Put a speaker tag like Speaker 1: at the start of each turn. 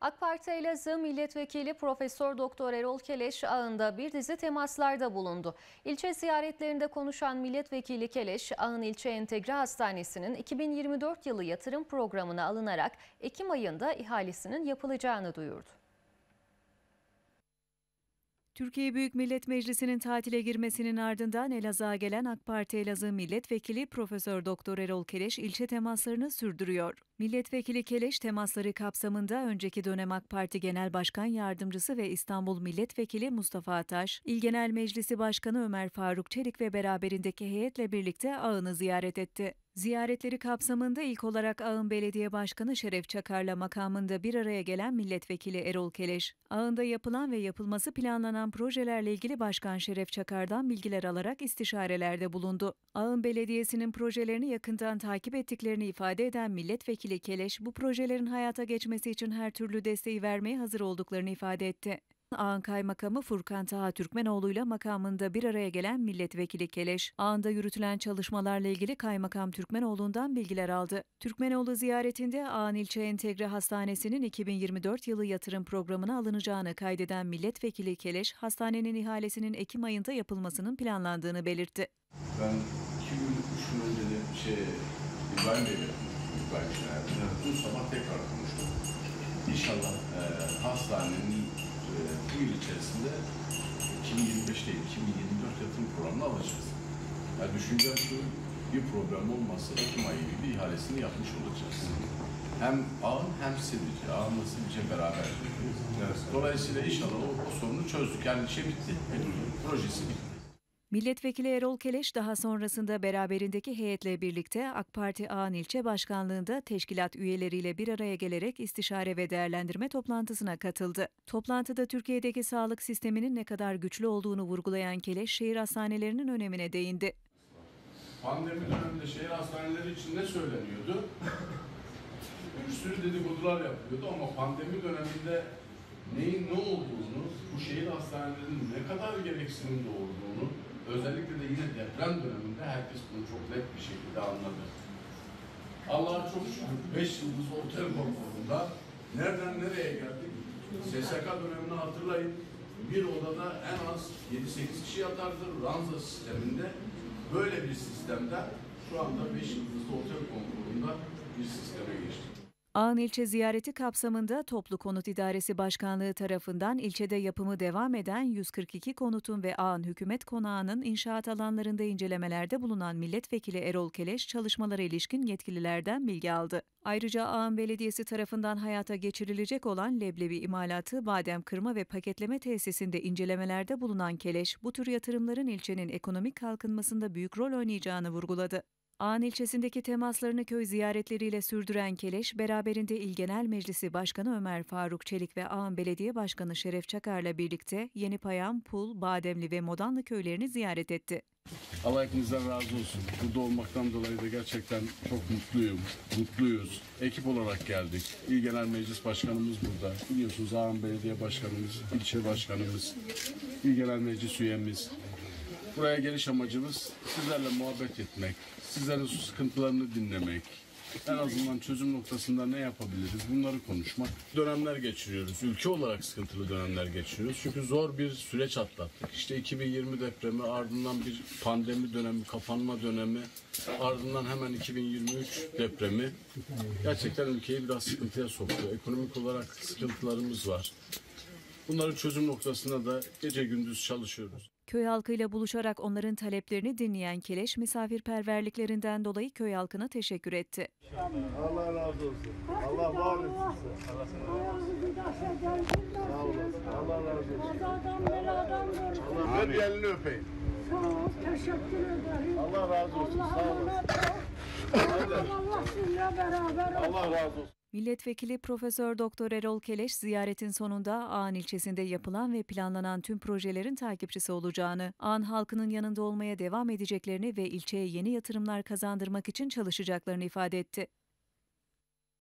Speaker 1: AK Parti Elazığ Milletvekili Profesör Doktor Erol Keleş ağında bir dizi temaslarda bulundu. İlçe ziyaretlerinde konuşan Milletvekili Keleş, Ağın İlçe Entegre Hastanesi'nin 2024 yılı yatırım programına alınarak Ekim ayında ihalesinin yapılacağını duyurdu.
Speaker 2: Türkiye Büyük Millet Meclisi'nin tatile girmesinin ardından Elazığ'a gelen AK Parti Elazığ Milletvekili Profesör Doktor Erol Keleş ilçe temaslarını sürdürüyor. Milletvekili Keleş temasları kapsamında önceki dönem AK Parti Genel Başkan Yardımcısı ve İstanbul Milletvekili Mustafa Ataş, İl Genel Meclisi Başkanı Ömer Faruk Çelik ve beraberindeki heyetle birlikte ağını ziyaret etti. Ziyaretleri kapsamında ilk olarak Ağın Belediye Başkanı Şeref Çakar'la makamında bir araya gelen milletvekili Erol Keleş, ağında yapılan ve yapılması planlanan projelerle ilgili Başkan Şeref Çakar'dan bilgiler alarak istişarelerde bulundu. Ağın Belediyesi'nin projelerini yakından takip ettiklerini ifade eden milletvekili Keleş, bu projelerin hayata geçmesi için her türlü desteği vermeye hazır olduklarını ifade etti. Ağın Kaymakamı Furkan Taha Türkmenoğlu ile makamında bir araya gelen milletvekili Keleş, ağında yürütülen çalışmalarla ilgili Kaymakam Türkmenoğlu'ndan bilgiler aldı. Türkmenoğlu ziyaretinde Ağın İlçe Entegre Hastanesi'nin 2024 yılı yatırım programına alınacağını kaydeden milletvekili Keleş, hastanenin ihalesinin Ekim ayında yapılmasının planlandığını belirtti.
Speaker 3: Ben iki gün, üç gün önce de şey, İbrahim Bey'le, İbrahim Şener'le bu sabah tekrar konuştum. İnşallah e, hastanenin bu yıl içerisinde 2025 değil, 2024 yatırım programını alacağız. Yani düşüncem şu, bir problem olmazsa Ekim ayı gibi ihalesini yapmış olacağız. Hem ağın hem Silivri, ağınla Silivri beraber. Dolayısıyla inşallah o, o sorunu çözdük. Yani şey bitti, projesi bitti.
Speaker 2: Milletvekili Erol Keleş daha sonrasında beraberindeki heyetle birlikte AK Parti Ağın İlçe Başkanlığı'nda teşkilat üyeleriyle bir araya gelerek istişare ve değerlendirme toplantısına katıldı. Toplantıda Türkiye'deki sağlık sisteminin ne kadar güçlü olduğunu vurgulayan Keleş, şehir hastanelerinin önemine değindi.
Speaker 3: Pandemi döneminde şehir hastaneleri için ne söyleniyordu? Bir sürü dedikodular yapıyordu ama pandemi döneminde neyin ne olduğunu, bu şehir hastanelerinin ne kadar gereksinim doğurduğunu, özellikle de yine deprem döneminde herkes bunu çok net bir şekilde anladı. Allah'a çok şükür 5 yıldız otel konforunda nereden nereye geldik? SSK dönemini hatırlayın. Bir odada en az 7-8 kişi yatardı. Ranza sisteminde böyle bir sistemden şu anda 5 yıldızlı otel konforunda bir sisteme geçtik.
Speaker 2: Ağın ilçe ziyareti kapsamında Toplu Konut İdaresi Başkanlığı tarafından ilçede yapımı devam eden 142 konutun ve Ağın Hükümet Konağı'nın inşaat alanlarında incelemelerde bulunan milletvekili Erol Keleş çalışmalara ilişkin yetkililerden bilgi aldı. Ayrıca Ağın Belediyesi tarafından hayata geçirilecek olan leblebi imalatı, badem kırma ve paketleme tesisinde incelemelerde bulunan Keleş, bu tür yatırımların ilçenin ekonomik kalkınmasında büyük rol oynayacağını vurguladı. Ağın ilçesindeki temaslarını köy ziyaretleriyle sürdüren Keleş, beraberinde İl Genel Meclisi Başkanı Ömer Faruk Çelik ve Ağın Belediye Başkanı Şeref Çakar'la birlikte Yenipayam, Pul, Bademli ve Modanlı köylerini ziyaret etti.
Speaker 3: Allah hepinizden razı olsun. Burada olmaktan dolayı da gerçekten çok mutluyum. Mutluyuz. Ekip olarak geldik. İl Genel Meclis Başkanımız burada. Biliyorsunuz Ağam Belediye Başkanımız, ilçe başkanımız, İl Genel Meclis üyemiz. Buraya geliş amacımız sizlerle muhabbet etmek, sizlerin sıkıntılarını dinlemek, en azından çözüm noktasında ne yapabiliriz bunları konuşmak. Dönemler geçiriyoruz. Ülke olarak sıkıntılı dönemler geçiriyoruz. Çünkü zor bir süreç atlattık. İşte 2020 depremi ardından bir pandemi dönemi, kapanma dönemi ardından hemen 2023 depremi gerçekten ülkeyi biraz sıkıntıya soktu. Ekonomik olarak sıkıntılarımız var. Bunların çözüm noktasına da gece gündüz çalışıyoruz.
Speaker 2: Köy halkıyla buluşarak onların taleplerini dinleyen Keleş, misafirperverliklerinden dolayı köy halkına teşekkür etti.
Speaker 4: Allah razı olsun. Allah var etsin size. Sağ olasın. Allah razı olsun. Allah bir elini öpeyim.
Speaker 5: Teşekkür ederim.
Speaker 4: Allah razı olsun. Sağ olasın.
Speaker 5: Allah sizinle beraber olsun.
Speaker 4: Allah razı olsun.
Speaker 2: Milletvekili Profesör Doktor Erol Keleş ziyaretin sonunda Ağın ilçesinde yapılan ve planlanan tüm projelerin takipçisi olacağını, Ağın halkının yanında olmaya devam edeceklerini ve ilçeye yeni yatırımlar kazandırmak için çalışacaklarını ifade etti.